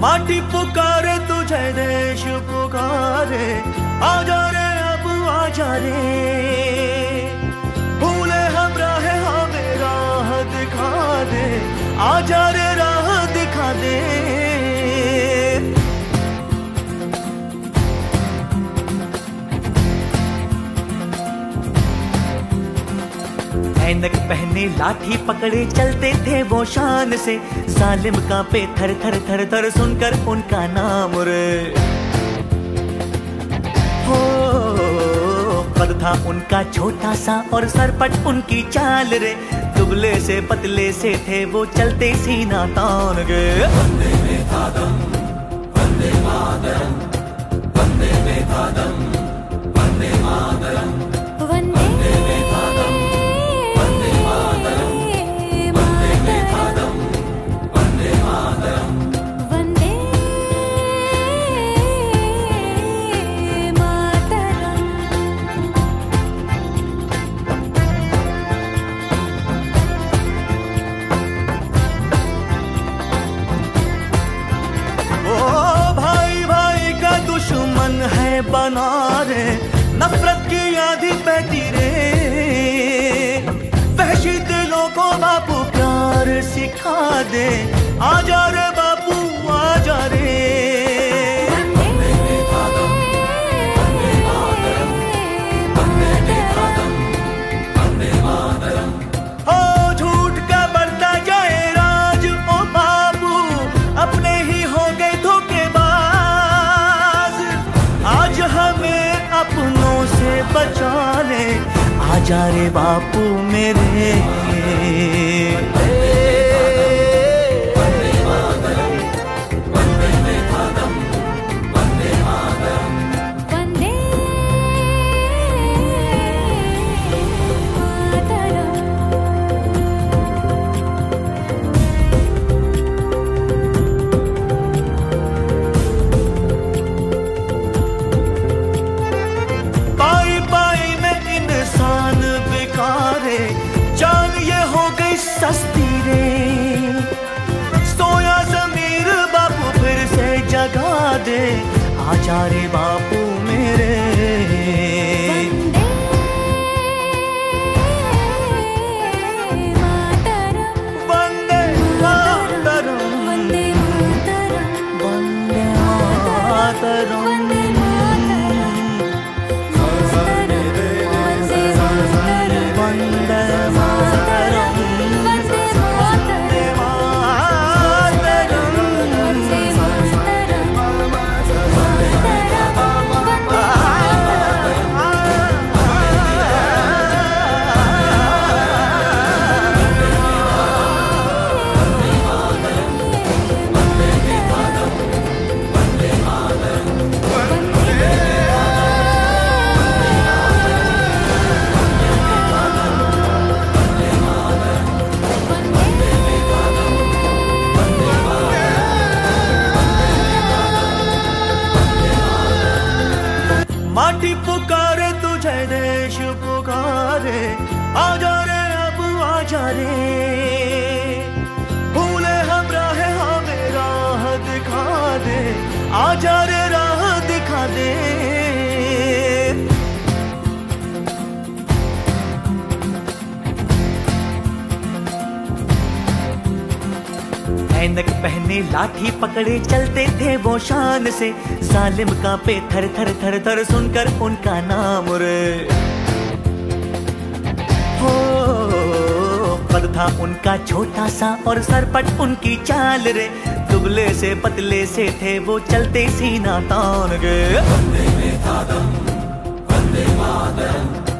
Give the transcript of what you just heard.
माटी पुकारे तुझे, देश पुकारे। आजा रे अब जा रे। भूले हम राह हमें राह दिखा दे। आजा ऐनक पहने लाठी पकड़े चलते थे वो शान से। सालिम का पे थर थर थर थर सुनकर उनका नाम रे। हो कद था उनका छोटा सा और सरपट उनकी चाल रे। दुबले से पतले से थे वो चलते सीना तान गे। बना रे, नफरत की आधी बहती रे। वहशी दिलों को बापू प्यार सिखा दे आजा रे आजा रे बापू मेरे। आजा बापू। माटी पुकारे तुझे, देश पुकारे। आजा रे अब आजा रे। भूले हम राह हमेरा दिखा दे। आजा ऐनक पहने लाठी पकड़े चलते थे वो शान से। सालिम का पे थर थर थर थर सुनकर उनका नाम रे हो कद था उनका छोटा सा और सरपट उनकी चाल रे। दुबले से पतले से थे वो चलते सीना तान गे। वंदे मातरम।